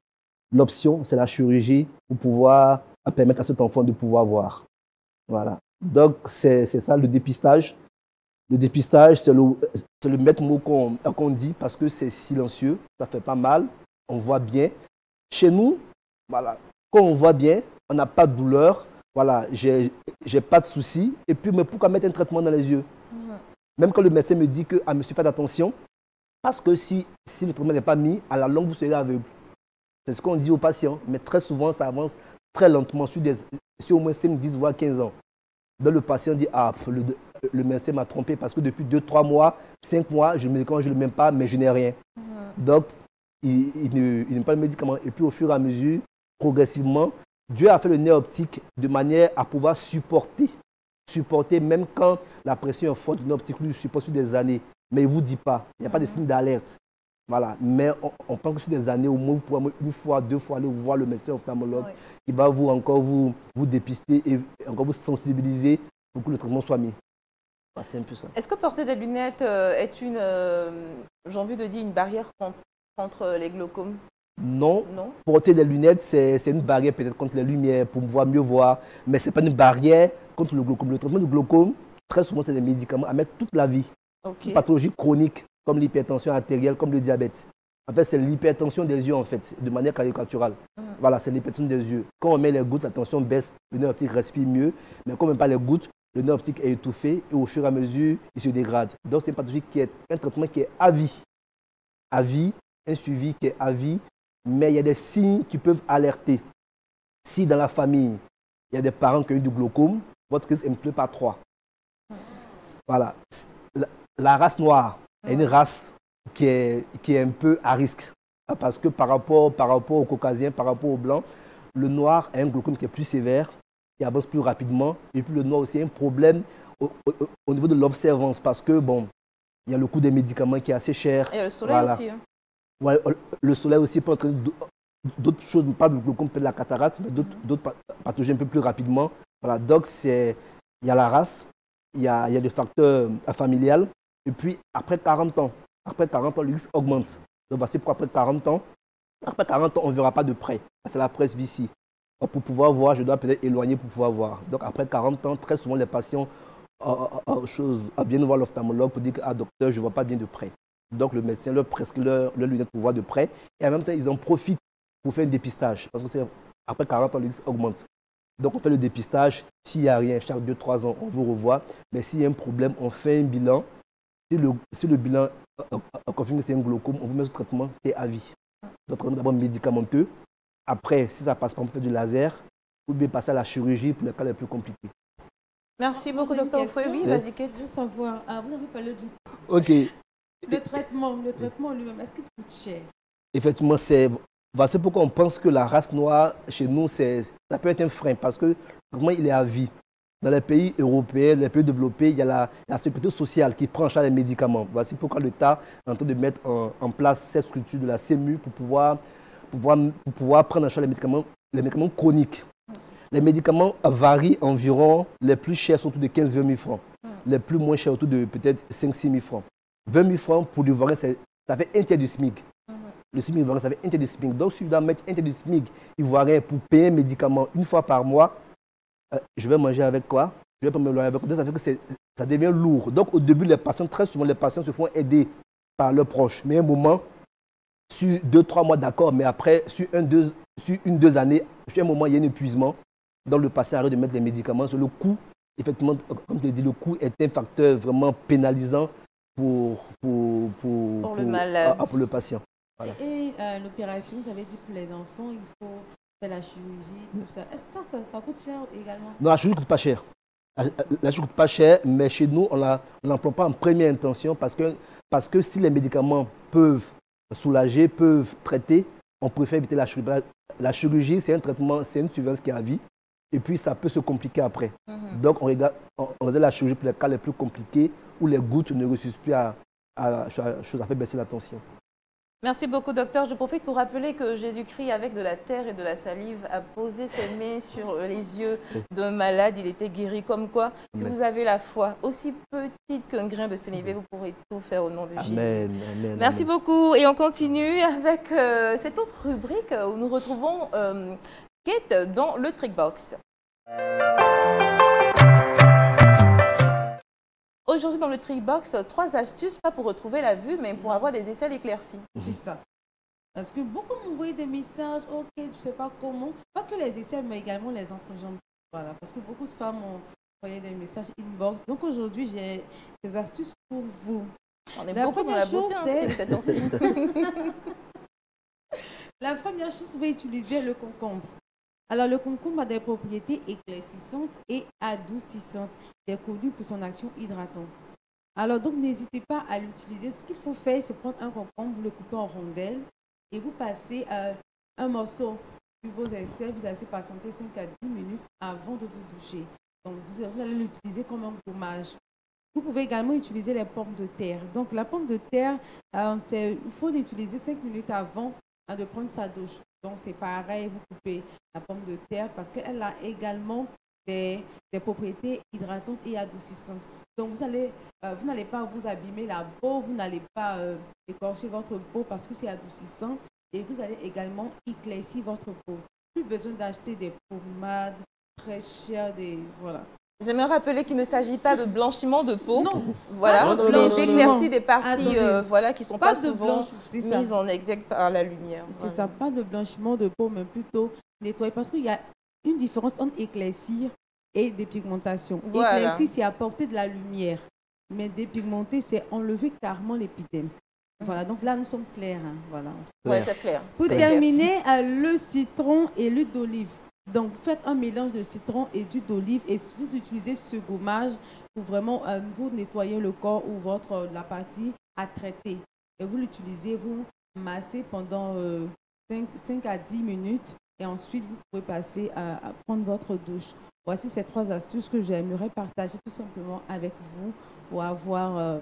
L'option, c'est la chirurgie pour pouvoir euh, permettre à cet enfant de pouvoir voir. Voilà. Donc, c'est ça le dépistage. Le dépistage, c'est le, le maître mot qu'on dit parce que c'est silencieux, ça fait pas mal, on voit bien. Chez nous, voilà, quand on voit bien, on n'a pas de douleur, voilà, j'ai pas de soucis. Et puis, mais pourquoi mettre un traitement dans les yeux? Même quand le médecin me dit que, ah, monsieur, faites attention, parce que si, si le traitement n'est pas mis, à la longue, vous serez aveugle. C'est ce qu'on dit aux patients, mais très souvent, ça avance très lentement sur, des, sur au moins 5, 10, voire 15 ans. Donc le patient dit, ah, le, le médecin m'a trompé parce que depuis 2, 3 mois, 5 mois, je me médicament, je ne le même pas, mais je n'ai rien. Donc, il, il ne- il n'aime pas le médicament. Et puis, au fur et à mesure, progressivement, Dieu a fait le nez optique de manière à pouvoir supporter supporter même quand la pression est forte, une optique lui supporte sur des années. Mais il ne vous dit pas. Il n'y a pas de signe d'alerte. Voilà. Mais on, on pense que sur des années, au moins, vous pouvez une fois, deux fois aller voir le médecin ophtalmologue. Ouais. Il va vous encore vous, vous dépister et encore vous sensibiliser pour que le traitement soit mis. C'est un peu ça. Est-ce que porter des lunettes euh, est une, euh, j'ai envie de dire, une barrière contre, contre les glaucomes? Non, Non? Porter des lunettes, c'est c'est une barrière peut-être contre les lumières pour pouvoir mieux voir, mais ce n'est pas une barrière contre le glaucome. Le traitement du glaucome, très souvent, c'est des médicaments à mettre toute la vie. Une pathologie chronique comme l'hypertension artérielle, comme le diabète. En fait, c'est l'hypertension des yeux, en fait, de manière caricaturale. Mm. Voilà, c'est l'hypertension des yeux. Quand on met les gouttes, la tension baisse, le nerf optique respire mieux, mais quand on ne met pas les gouttes, le nerf optique est étouffé et au fur et à mesure, il se dégrade. Donc, c'est une pathologie qui est un traitement qui est à vie. À vie, un suivi qui est à vie, mais il y a des signes qui peuvent alerter. Si dans la famille, il y a des parents qui ont eu du glaucome, votre risque est multiplié par 3. Voilà. La, la race noire est une race qui est, qui est un peu à risque. Parce que par rapport, par rapport aux caucasiens, par rapport aux blancs, le noir a un glaucome qui est plus sévère, qui avance plus rapidement. Et puis le noir aussi a un problème au, au- au niveau de l'observance parce que, bon, il y a le coût des médicaments qui est assez cher. Et le soleil Voilà. aussi. hein. Ouais, le soleil aussi peut entraîner d'au- d'autres choses, pas le glaucome, peut-être la cataracte, mais d'autres d'autres pa- pathologies un peu plus rapidement. Voilà, donc c'est, il y a la race, il y a, il y a le facteur euh, familial, et puis après 40 ans, après 40 ans, le augmente. Donc voici pourquoi après 40 ans, après 40 ans, on ne verra pas de près. C'est la presbytie. Donc, pour pouvoir voir, je dois peut-être éloigner pour pouvoir voir. Donc après 40 ans, très souvent les patients euh, euh, viennent voir l'ophtalmologue pour dire que, ah docteur, je ne vois pas bien de près. Donc le médecin leur prescrit leur, leur lunette pour voir de près. Et en même temps, ils en profitent pour faire un dépistage. Parce que après 40 ans, le augmente. Donc on fait le dépistage. S'il n'y a rien, chaque 2-3 ans, on vous revoit. Mais s'il y a un problème, on fait un bilan. Si le, si le bilan euh, confirme que c'est un glaucome, on vous met sous traitement et à vie. Donc traitement d'abord médicamenteux. Après, si ça passe pas, on fait du laser. Ou bien passer à la chirurgie pour les cas les plus compliqués. Merci beaucoup, docteur. Oui, vas-y, Kate. Je veux savoir, ah, vous avez parlé du Ok. le traitement, le traitement lui-même, est-ce qu'il coûte cher? Effectivement, c'est voici pourquoi on pense que la race noire chez nous, c'est ça peut être un frein parce que vraiment il est à vie. Dans les pays européens, les pays développés, il y a la, la sécurité sociale qui prend en charge les médicaments. Voici pourquoi l'État est en train de mettre en, en place cette structure de la CEMU pour pouvoir, pouvoir, pour pouvoir prendre en charge les médicaments, les médicaments chroniques. Les médicaments varient environ, les plus chers sont autour de 15-20 000 francs. Les plus moins chers autour de peut-être 5-6 000 francs. 20 000 francs pour l'ivoirien, c'est- ça fait un tiers du SMIC. Le SMIC ivoirien, ça fait un SMIC. Donc, si je dois mettre un du SMIC ivoirien pour payer un médicament une fois par mois, euh, je vais manger avec quoi? Je vais pas me loyer avec quoi? Donc, ça fait que ça devient lourd. Donc, au début, les patients, très souvent, les patients se font aider par leurs proches. Mais à un moment, sur deux, trois mois, d'accord, mais après, sur, un, deux, sur une, deux années, sur un moment, il y a un épuisement. Donc, le patient arrête de mettre les médicaments sur le coût. Effectivement, comme je l'ai dit, le coût est un facteur vraiment pénalisant pour, pour, pour, Pour le malade. ah, pour le patient. Voilà. Et euh, l'opération, vous avez dit pour les enfants, il faut faire la chirurgie, tout ça. Est-ce que ça, ça, ça coûte cher également? Non, la chirurgie ne coûte pas cher. La, la chirurgie ne coûte pas cher, mais chez nous, on ne l'emploie pas en première intention parce que, parce que si les médicaments peuvent soulager, peuvent traiter, on préfère éviter la chirurgie. La, chirurgie, c'est un traitement, c'est une surveillance qui est à vie. Et puis, ça peut se compliquer après. Mhm. Donc, on regarde, on, on regarde la chirurgie pour les cas les plus compliqués où les gouttes ne réussissent plus à, à, à, chose à faire baisser la tension. Merci beaucoup, docteur. Je profite pour rappeler que Jésus-Christ, avec de la terre et de la salive, a posé ses mains sur les yeux d'un malade. Il était guéri. Comme quoi, si Amen. vous avez la foi, aussi petite qu'un grain de sénévé, vous pourrez tout faire au nom de Jésus. Amen. Merci beaucoup. Et on continue avec euh, cette autre rubrique où nous retrouvons euh, Kate dans le Trickbox. Aujourd'hui dans le Trickbox, trois astuces, pas pour retrouver la vue, mais pour avoir des aisselles éclaircies. C'est ça. Parce que beaucoup m'ont envoyé des messages, ok, je ne sais pas comment. Pas que les essais, mais également les entrejambes. Voilà, parce que beaucoup de femmes ont envoyé des messages inbox. Donc aujourd'hui, j'ai des astuces pour vous. On est La beaucoup dans la beauté hein. <laughs> La première chose, vous pouvez utiliser le concombre. Alors, le concombre a des propriétés éclaircissantes et adoucissantes. Il est connu pour son action hydratante. Alors, donc, n'hésitez pas à l'utiliser. Ce qu'il faut faire, c'est prendre un concombre, vous le coupez en rondelles et vous passez euh, un morceau sur vos aisselles. Vous laissez patienter 5 à 10 minutes avant de vous doucher. Donc, vous, allez l'utiliser comme un gommage. Vous pouvez également utiliser les pommes de terre. Donc, la pomme de terre, euh, il faut l'utiliser 5 minutes avant hein, de prendre sa douche. Donc, c'est pareil, vous coupez la pomme de terre parce qu'elle a également des, propriétés hydratantes et adoucissantes. Donc, vous allez, euh, vous n'allez pas vous abîmer la peau, vous n'allez pas euh, écorcher votre peau parce que c'est adoucissant et vous allez également éclaircir votre peau. Plus besoin d'acheter des pommades très chères, des voilà. J'aimerais rappeler qu'il ne s'agit pas de blanchiment de peau. Non, Voilà, pas de mais blanchiment. d'éclaircir des parties euh, voilà, qui ne sont pas, pas, de souvent blanche, c'est ça. mises en exergue par la lumière. C'est Voilà. ça, pas de blanchiment de peau, mais plutôt nettoyer. Parce qu'il y a une différence entre éclaircir et dépigmentation. Voilà. Éclaircir, c'est apporter de la lumière. Mais dépigmenter, c'est enlever carrément l'épiderme. Voilà, donc là, nous sommes clairs. hein, voilà. Ouais, c'est clair. Pour clair. terminer, euh, le citron et l'huile d'olive. Donc, faites un mélange de citron et d'huile d'olive et vous utilisez ce gommage pour vraiment euh, vous nettoyer le corps ou votre, euh, la partie à traiter. Et vous l'utilisez, vous massez pendant 5, à 10 minutes et ensuite vous pouvez passer à, prendre votre douche. Voici ces trois astuces que j'aimerais partager tout simplement avec vous pour avoir euh,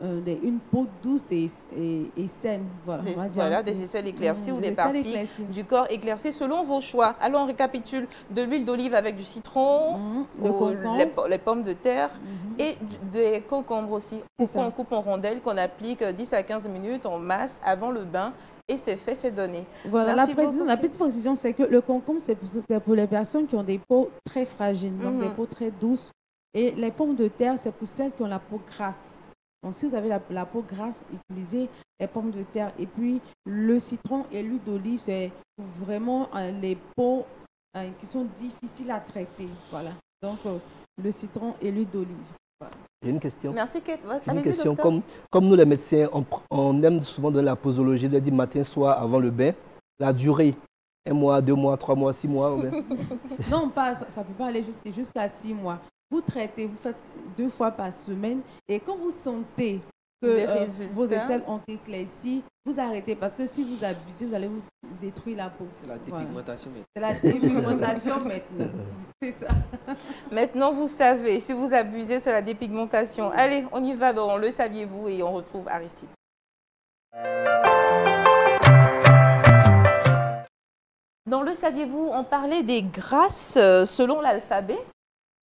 euh, des- une peau douce et, et, et saine. Voilà, Des, voilà, des aisselles éclaircies Mmh, ou des parties éclaircies. du corps éclaircies selon vos choix. Alors on récapitule de l'huile d'olive avec du citron, Mhm, le ou concombre. les, po- les pommes de terre Mhm. et du- des concombres aussi. Pourquoi on coupe en rondelles qu'on applique euh, 10 à 15 minutes en masse avant le bain et c'est fait, c'est donné. Voilà, la, précision, la petite précision, c'est que le concombre, c'est pour, les personnes qui ont des peaux très fragiles, donc Mhm. des peaux très douces. Et les pommes de terre, c'est pour celles qui ont la peau grasse. Donc, si vous avez la, la peau grasse, utilisez les pommes de terre. Et puis, le citron et l'huile d'olive, c'est vraiment euh, les peaux euh, qui sont difficiles à traiter. Voilà. Donc, euh, le citron et l'huile d'olive. J'ai une question. Merci Kate. Une question. docteur. Comme, comme nous, les médecins, on, aime souvent de la posologie, de dire matin, soir, avant le bain. La durée, un mois, deux mois, trois mois, six mois. <laughs> Non, pas, ça ne peut pas aller jusqu'à jusqu'à six mois. Vous traitez, vous faites deux fois par semaine et quand vous sentez que euh, vos aisselles ont éclairci, vous arrêtez parce que si vous abusez, vous allez vous détruire la peau. C'est la Voilà. dépigmentation. mais- C'est la dépigmentation <laughs> maintenant. C'est ça. <laughs> Maintenant, vous savez, si vous abusez, c'est la dépigmentation. Allez, on y va dans Le Saviez-vous et on retrouve Aristide. Dans Le Saviez-vous, on parlait des grâces euh, selon l'alphabet.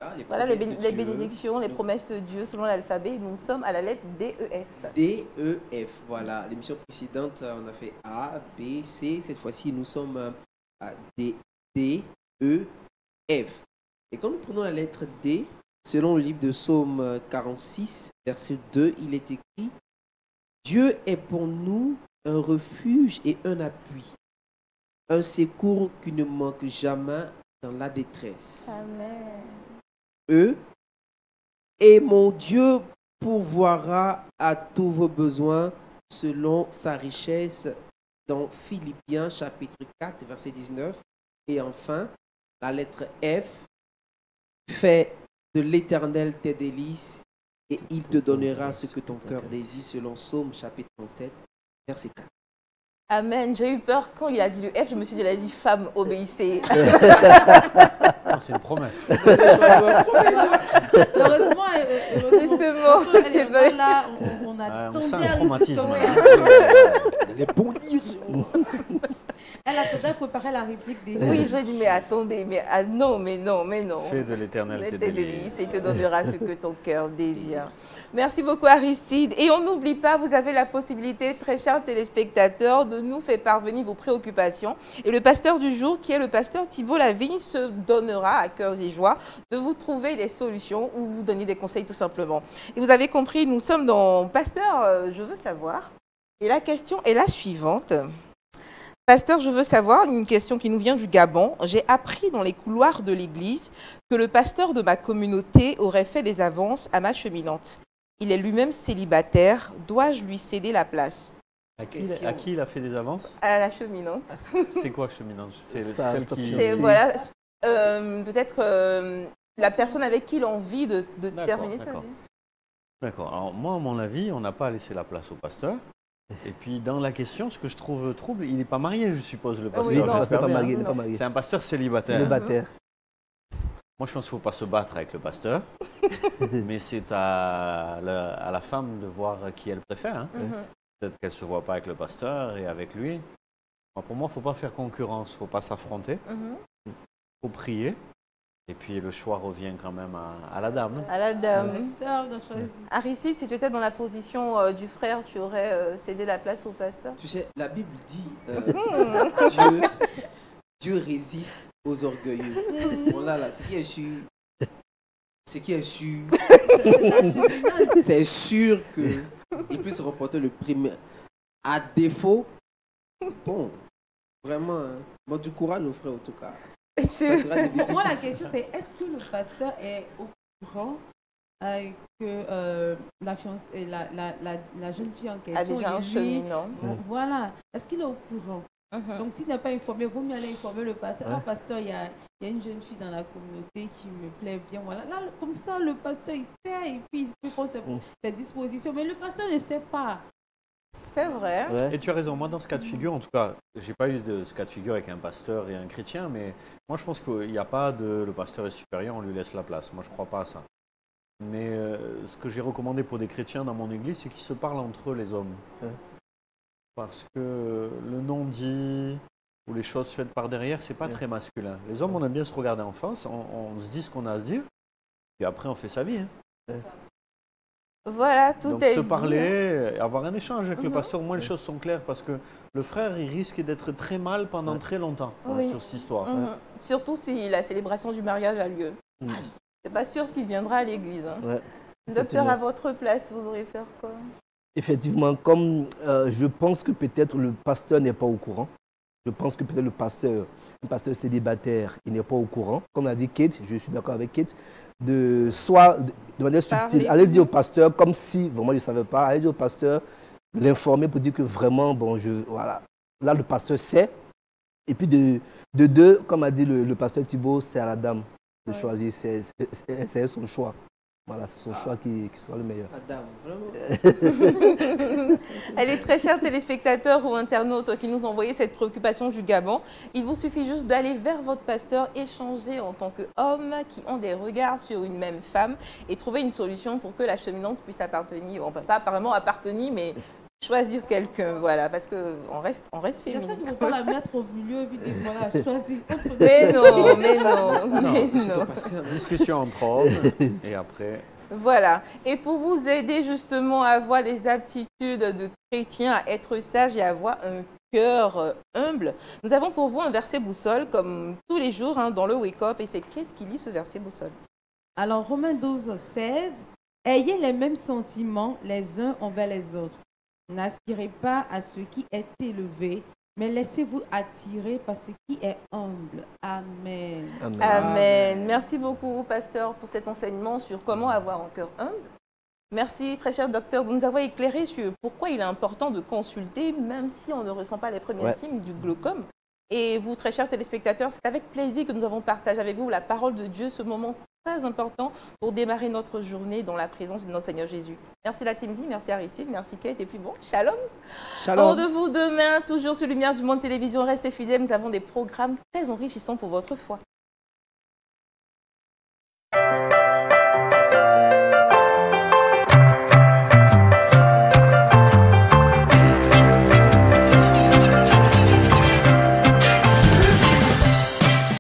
Ah, les Voilà les, bénédictions, les promesses de Dieu selon l'alphabet. Nous sommes à la lettre D, E, F. D, E, F. Voilà, l'émission précédente, euh, on a fait A, B, C. Cette fois-ci, nous sommes euh, à D, D, E, F. Et quand nous prenons la lettre D, selon le livre de Psaume euh, 46, verset 2, il est écrit Dieu est pour nous un refuge et un appui, un secours qui ne manque jamais dans la détresse. Amen. Et mon Dieu pourvoira à tous vos besoins selon sa richesse dans Philippiens chapitre 4 verset 19. Et enfin, la lettre F. Fais de l'éternel tes délices et il te donnera ce que ton cœur désire selon Psaume chapitre 37 verset 4. Amen. J'ai eu peur quand il a dit le F, je me suis dit, il a dit femme, obéissez. <laughs> Non, C'est une promesse. <laughs> Heureusement, euh, euh, heureusement, Justement, qu'elle est vrai. là, on, on on sent un traumatisme. Ouais. là. Les moi. <laughs> Elle attendait à préparer la réplique déjà. Oui, je dis, mais attendez, mais ah, non, mais non, mais non. Fais de l'éternel tes tes délices. et il te donnera ce que ton cœur désire. <laughs> Merci beaucoup Aristide. Et on n'oublie pas, vous avez la possibilité, très chers téléspectateurs, de nous faire parvenir vos préoccupations. Et le pasteur du jour, qui est le pasteur Thibault Lavigne, se donnera à cœur et joie de vous trouver des solutions ou vous donner des conseils tout simplement. Et vous avez compris, nous sommes dans Pasteur, euh, je veux savoir. Et la question est la suivante. Pasteur, je veux savoir, une question qui nous vient du Gabon. J'ai appris dans les couloirs de l'église que le pasteur de ma communauté aurait fait des avances à ma cheminante. Il est lui-même célibataire. Dois-je lui céder la place? À qui, à qui il a fait des avances? À la cheminante. <laughs> C'est quoi cheminante? C'est Ça, celle ça qui... voilà, euh, peut-être euh, la personne avec qui il a envie de, de terminer sa vie. D'accord. Alors moi, à mon avis, on n'a pas laissé la place au pasteur. Et puis dans la question, ce que je trouve trouble, il n'est pas marié, je suppose, le Ah oui, pasteur. non, il n'est j'espère pas bien. marié, il n'est non. pas marié. C'est un pasteur célibataire. Célibataire. Moi, je pense qu'il ne faut pas se battre avec le pasteur, <laughs> mais c'est à, la- à la femme de voir qui elle préfère. hein. Mhm. Peut-être qu'elle ne se voit pas avec le pasteur et avec lui. Moi, pour moi, il ne faut pas faire concurrence, il ne faut pas s'affronter, Mhm. il faut prier. Et puis le choix revient quand même à, à la dame. À la dame. Choisir. Aristide, si tu étais dans la position euh, du frère, tu aurais euh, cédé la place au pasteur? Tu sais, la Bible dit euh, <laughs> Hmm. Dieu, Dieu résiste aux orgueilleux. Bon là, là, ce qui est sûr, ce qui est sûr, <laughs> c'est sûr que il puisse remporter le premier. À défaut, bon, vraiment, hein. bon, du courage aux frères en tout cas. Moi, la question, c'est est-ce que le pasteur est au courant euh, que euh, la, fiancée- la, la, la, la jeune fille en a question déjà un Voilà. Est-ce qu'il est au courant? Mhm. Donc, s'il n'est pas informé, vaut mieux aller informer le pasteur. Ouais. Ah, pasteur, il y a, il y a une jeune fille dans la communauté qui me plaît bien. Voilà. Là, comme ça, le pasteur, il sait et puis il peut prendre ses, Mm. ses dispositions. Mais le pasteur ne sait pas. C'est vrai. Ouais. Et tu as raison, moi dans ce cas de figure, en tout cas, j'ai pas eu de ce cas de figure avec un pasteur et un chrétien, mais moi je pense qu'il n'y a pas de le pasteur est supérieur, on lui laisse la place. Moi je crois pas à ça. Mais euh, ce que j'ai recommandé pour des chrétiens dans mon église, c'est qu'ils se parlent entre eux, les hommes. Ouais. Parce que le non-dit ou les choses faites par derrière, c'est pas Ouais. très masculin. Les hommes, on aime bien se regarder en face, on, on se dit ce qu'on a à se dire, et après on fait sa vie. hein. Voilà, tout Donc est se dit. parler, avoir un échange avec le Mhm. pasteur, au moins les choses sont claires parce que le frère, il risque d'être très mal pendant Ouais. très longtemps hein, Oui. sur cette histoire. Mhm. Surtout si la célébration du mariage a lieu. Mm. C'est pas sûr qu'il viendra à l'église. hein. Ouais. Docteur, Effectivement. à votre place, vous aurez faire quoi? Effectivement, comme euh, je pense que peut-être le pasteur n'est pas au courant, je pense que peut-être le pasteur, un pasteur célibataire, il n'est pas au courant. Comme a dit Kate, je suis d'accord avec Kate, de soit de, manière subtile, aller dire au pasteur, comme si vraiment je ne savais pas, aller dire au pasteur, l'informer pour dire que vraiment, bon, je, voilà. Là, le pasteur sait. Et puis de, de deux, comme a dit le, le pasteur Thibault, c'est à la dame de Ouais. choisir, c'est son choix. Voilà, c'est son choix qui, qui sera le meilleur. Madame, vraiment. Elle est très chers téléspectateurs ou internautes qui nous ont envoyé cette préoccupation du Gabon. Il vous suffit juste d'aller vers votre pasteur, échanger en tant qu'hommes qui ont des regards sur une même femme et trouver une solution pour que la cheminante puisse appartenir, enfin pas apparemment appartenir, mais choisir quelqu'un, voilà, parce qu'on reste, on reste J'espère ne vont pas la mettre au milieu et puis voilà, <laughs> deux. Mais non, mais <laughs> non, mais non. pasteur. Discussion entre hommes et après. Voilà. Et pour vous aider justement à avoir des aptitudes de chrétien, à être sage et à avoir un cœur euh, humble, nous avons pour vous un verset boussole comme tous les jours hein, dans le Wake Up et c'est Kate qui lit ce verset boussole. Alors, Romains 12, 16. Ayez les mêmes sentiments les uns envers les autres. N'aspirez pas à ce qui est élevé, mais laissez-vous attirer par ce qui est humble. Amen. Amen. Amen. Merci beaucoup, pasteur, pour cet enseignement sur comment avoir un cœur humble. Merci, très cher docteur, de nous avoir éclairé sur pourquoi il est important de consulter, même si on ne ressent pas les premiers Ouais. signes du glaucome. Et vous, très chers téléspectateurs, c'est avec plaisir que nous avons partagé avec vous la parole de Dieu, ce moment très important pour démarrer notre journée dans la présence de notre Seigneur Jésus. Merci la Team Vie, merci Aristide, merci Kate et puis bon, shalom. Shalom. Rendez-vous demain, toujours sur Lumière du Monde Télévision. Restez fidèles, nous avons des programmes très enrichissants pour votre foi.